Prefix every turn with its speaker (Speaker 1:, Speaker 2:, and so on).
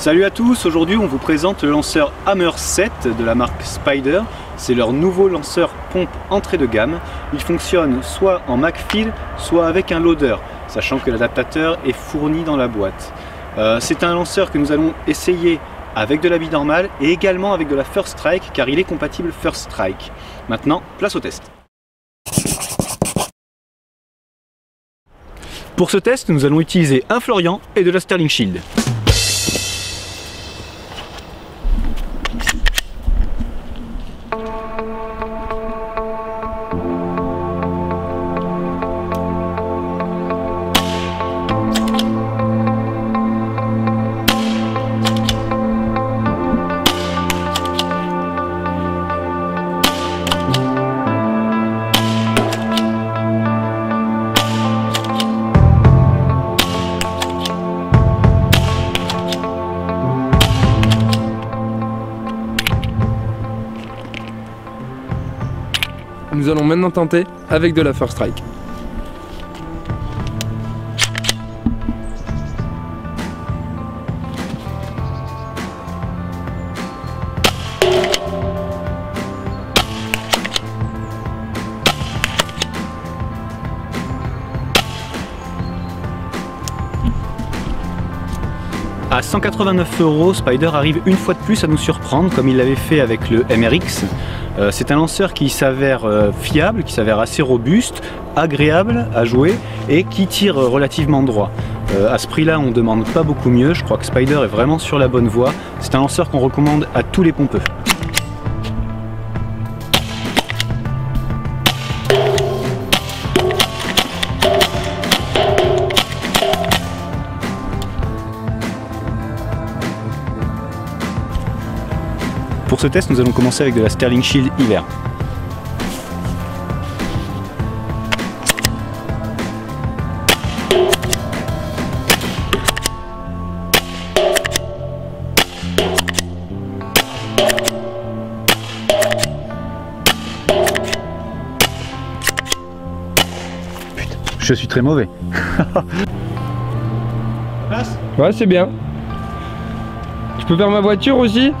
Speaker 1: Salut à tous, aujourd'hui on vous présente le lanceur Hammer 7 de la marque Spider. C'est leur nouveau lanceur pompe entrée de gamme. Il fonctionne soit en MacFil, soit avec un loader, sachant que l'adaptateur est fourni dans la boîte. Euh, c'est un lanceur que nous allons essayer avec de la bille normale et également avec de la First Strike car il est compatible First Strike. Maintenant, place au test. Pour ce test, nous allons utiliser un Florian et de la Sterling Shield.
Speaker 2: Nous allons maintenant tenter avec de la First Strike.
Speaker 1: À 189 euros, Spider arrive une fois de plus à nous surprendre comme il l'avait fait avec le MRX. Euh, c'est un lanceur qui s'avère euh, fiable, qui s'avère assez robuste, agréable à jouer et qui tire relativement droit. Euh, à ce prix-là, on ne demande pas beaucoup mieux. Je crois que Spider est vraiment sur la bonne voie. C'est un lanceur qu'on recommande à tous les pompeux. Pour ce test, nous allons commencer avec de la Sterling Shield hiver. Putain, je suis très mauvais.
Speaker 2: Ouais, c'est bien. Je peux faire ma voiture aussi?